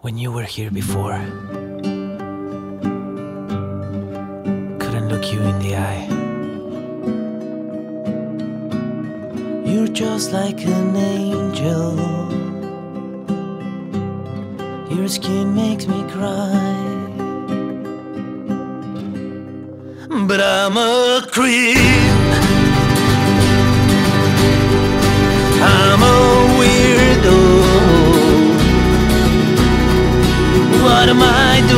when you were here before. Couldn't look you in the eye. You're just like an angel. Your skin makes me cry. But I'm a creep. Am I doing